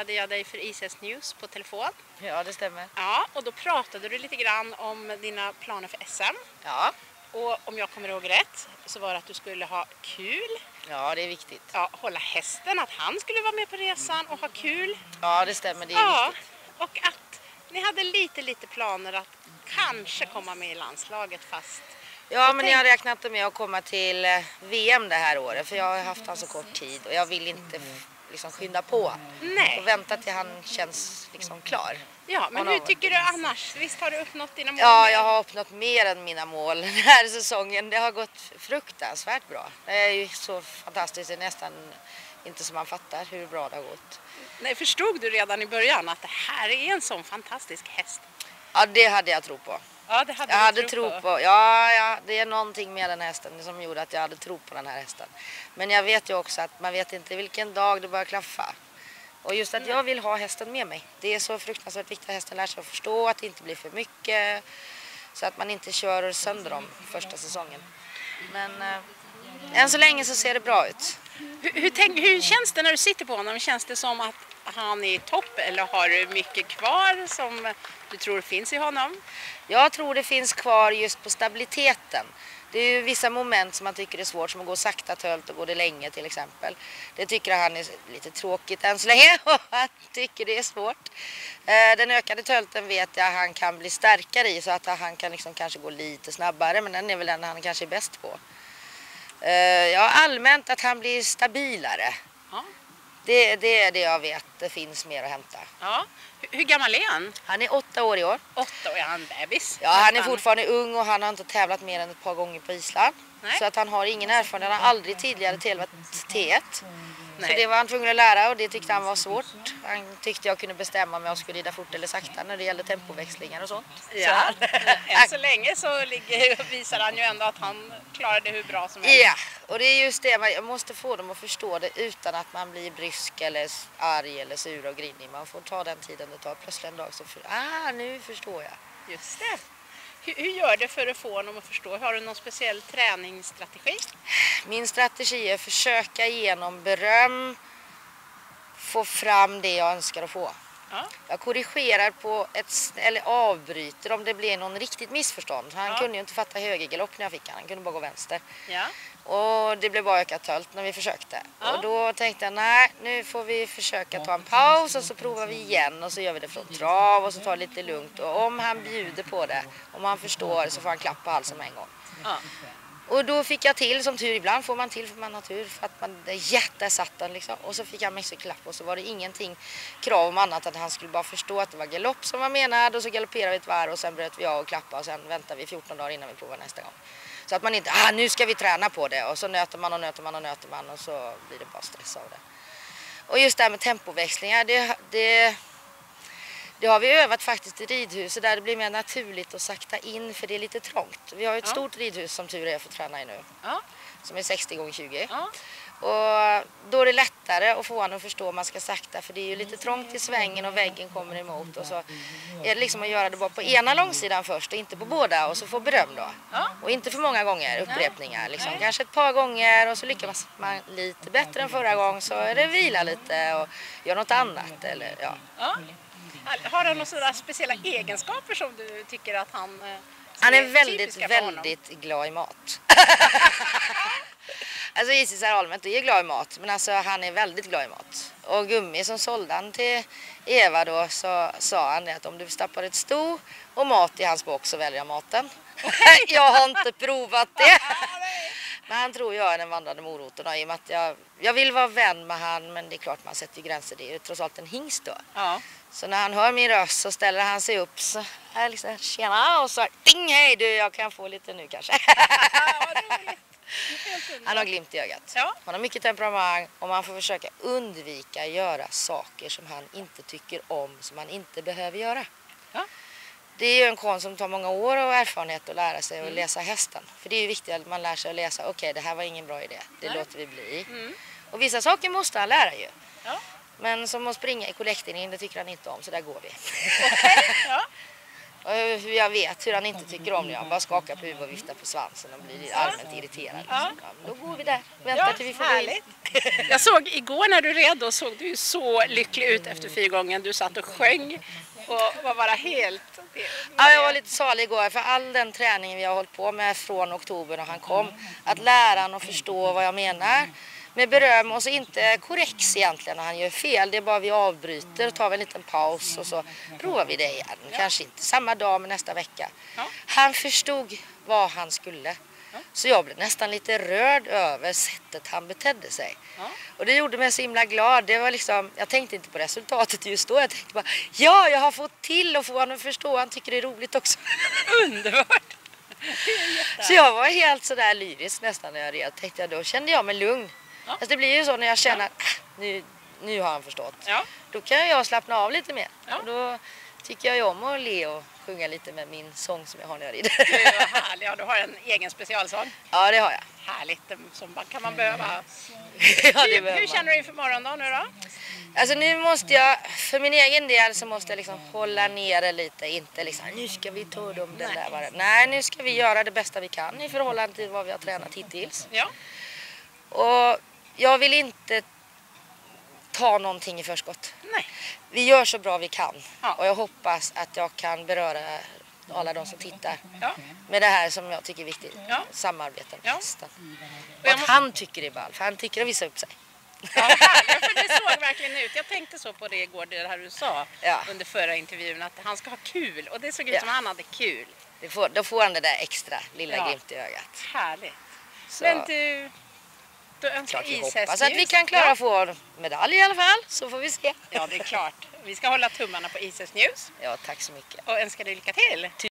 intervjuade jag dig för ICS News på telefon. Ja, det stämmer. Ja, och då pratade du lite grann om dina planer för SM. Ja, Och om jag kommer ihåg rätt så var det att du skulle ha kul, ja det är viktigt. ja, hålla hästen, att han skulle vara med på resan och ha kul. Ja, det stämmer. Det är Ja, viktigt. och att ni hade lite, lite planer att kanske komma med i landslaget fast Ja, men tänk- jag har räknat med att komma till eh, VM det här året för jag har haft han så kort tid och jag vill inte liksom skynda på nej. och vänta till han känns liksom klar. Ja, men hur tycker du annars? Visst har du uppnått dina mål? Ja, jag har uppnått mer än mina mål den här säsongen. Det har gått fruktansvärt bra. Det är ju så fantastiskt, det är nästan inte som man fattar hur bra det har gått. Nej, förstod du redan i början att det här är en sån fantastisk häst? Ja, det hade jag tro på. Ja, det hade Jag hade tro tro på, ja, ja, det är någonting med den hästen som gjorde att jag hade tro på den här hästen. Men jag vet ju också att man vet inte vilken dag det börjar klaffa. Och just att jag vill ha hästen med mig. Det är så fruktansvärt viktigt att hästen lär sig att förstå att det inte blir för mycket. Så att man inte kör sönder dem första säsongen. Men eh, än så länge så ser det bra ut. Hur, hur, tänk, hur känns det när du sitter på honom? Känns det som att han är i topp eller har du mycket kvar som du tror finns i honom? Jag tror det finns kvar just på stabiliteten. Det är ju vissa moment som man tycker är svårt, som att gå sakta tölt och gå det länge till exempel. Det tycker han är lite tråkigt än så länge och han tycker det är svårt. Eh, Den ökade tölten vet jag han kan bli starkare i så att han kan liksom kanske gå lite snabbare men den är väl den han kanske är bäst på. Eh, Ja, allmänt att han blir stabilare. Ja. Det, det är det jag vet, det finns mer att hämta. ja. Hur, hur gammal är han? Han är åtta år i år. Åtta och är han bebis? Ja, han är fortfarande ung och han har inte tävlat mer än ett par gånger på Island. Nej. Så att han har ingen erfarenhet. Han har aldrig tidigare tävlat T1. Så Nej. det var han tvungen att lära och det tyckte han var svårt. Han tyckte jag kunde bestämma om jag skulle rida fort eller sakta när det gällde tempoväxlingar och sånt. Ja, Så, än så länge så ligger, visar han ju ändå att han klarar det hur bra som helst. Ja, och det är just det. man- Jag måste få dem att förstå det utan att man blir brysk eller arg eller sur och grinig. Man får ta den tiden det tar. Plötsligt en dag så, för, ah nu förstår jag. Just det. Hur, hur gör du för att få honom att förstå? Har du någon speciell träningsstrategi? Min strategi är att försöka genom beröm få fram det jag önskar att få. Ja. Jag korrigerar på ett, eller avbryter om det blir någon riktigt missförstånd. Han Ja. kunde ju inte fatta högergalopp när jag fick han, han kunde bara gå vänster. Ja. Och det blev bara ökat tölt när vi försökte. Och då tänkte jag, nej nu får vi försöka ta en paus och så provar vi igen och så gör vi det från trav och så tar det lite lugnt. Och om han bjuder på det, om han förstår så får han klapp på halsen med en gång. Och då fick jag till, som tur ibland får man till för man har tur, för att man, det satt den liksom. Och så fick han mycket klapp och så var det ingenting krav om annat än att han skulle bara förstå att det var galopp som var menad och så galopperade vi ett varv och sen bröt vi av och klappade och sen väntade vi 14 dagar innan vi provar nästa gång. Så att man inte, ah nu ska vi träna på det och så nöter man och nöter man och nöter man och så blir det bara stress av det. Och just det här med tempoväxlingar, det, det, det har vi övat faktiskt i ridhuset där det blir mer naturligt att sakta in för det är lite trångt. Vi har ett Ja. stort ridhus som tur är för att träna i nu Ja. som är 60 gånger 20 Ja. Och då är det lättare att få honom att förstå om man ska sakta för det är ju lite trångt i svängen och väggen kommer emot och så är det liksom att göra det bara på ena långsidan först och inte på båda och så få beröm då. Ja. Och inte för många gånger upprepningar liksom. Nej. Kanske ett par gånger och så lyckas man lite bättre än förra gången så är det vila lite och göra något annat eller ja. Ja. Har han några sådana speciella egenskaper som du tycker att han... eh, Han är väldigt, för honom? väldigt glad i mat. alltså Isis är allmänt är glad i mat, men alltså han är väldigt glad i mat. Och Gummi som sålde han till Eva då så sa han att om du stappar ett sto och mat i hans box så väljer jag maten. jag har inte provat det. Men han tror jag är den vandrande moroten i och med att jag, jag vill vara vän med han men det är klart man sätter gränser. Det är ju trots allt en hingst då. Ja. Så när han hör min röst så ställer han sig upp så här liksom tjena och så ding hej du jag kan få lite nu kanske. Ja, han har glimt i ögat. Ja. Han har mycket temperament och man får försöka undvika göra saker som han inte tycker om som han inte behöver göra. Ja. Det är ju en konst som tar många år och erfarenhet att lära sig Mm. att läsa hästen. För det är ju viktigt att man lär sig att läsa, okej det här var ingen bra idé, det Nej. låter vi bli. Mm. Och vissa saker måste han lära ju. Ja. Men som att springa i kollektinringen, det tycker han inte om så där går vi. Okej. Ja. Och hur jag vet hur han inte tycker om det. Han bara skakar på huvudet och viftar på svansen och blir allmänt irriterad. Liksom. Ja. Ja, men då går vi där. Väntar till vi får gå in. härligt. Jag såg igår när du red, då såg du ju så lycklig ut efter fyrgången. Du satt och sjöng och var bara helt... Ja, jag var lite salig igår för all den träningen vi har hållit på med från oktober när han kom. Att lära honom att förstå vad jag menar. Med beröm och så inte korrex egentligen när han gör fel. Det är bara vi avbryter, tar vi en liten paus och så provar vi det igen. Kanske inte samma dag men nästa vecka. Han förstod vad han skulle. Så jag blev nästan lite rörd över sättet han betedde sig. Ja. Och det gjorde mig så himla glad. Det var liksom, jag tänkte inte på resultatet just då. Jag tänkte bara, ja jag har fått till att få honom att förstå. Han tycker det är roligt också. Underbart! Så jag var helt sådär lyrisk nästan när jag red. Tänkte jag, då kände jag mig lugn. Ja. Alltså det blir ju så när jag känner att ah, nu, nu har han förstått. Ja. Då kan jag slappna av lite mer. Ja. Och då tycker jag ju om att le och sjunga lite med min sång som jag har när jag rider. Är härlig. Ja, du har en egen specialsång. ja det har jag. Härligt, som kan man behöva. ja, det Hur, hur känner du inför morgondagen nu då? Alltså nu måste jag, för min egen del så måste jag liksom hålla nere lite. Inte liksom, nu ska vi ta dem den där varje. Nej, nu ska vi göra det bästa vi kan i förhållande till vad vi har tränat hittills. Ja. Och jag vill inte ta någonting i förskott. Nej. Vi gör så bra vi kan Ja. och jag hoppas att jag kan beröra alla de som tittar Ja. med det här som jag tycker är viktigt. Ja. Samarbeten. Ja. hästen. Och att han tycker det är ball, för han tycker att visa upp sig. Ja, för det såg verkligen ut. Jag tänkte så på det igår, det här du sa Ja. under förra intervjun, att han ska ha kul. Och det såg ut Ja. som han hade kul. Det får, då får han det där extra lilla Ja. glimt i ögat. Härligt. Så Men du, då önskar vi hoppas att vi kan klara att få medalj i alla fall, så får vi se. Ja, det är klart. Vi ska hålla tummarna på ishästljus Ja, tack så mycket. och önskar dig lycka till.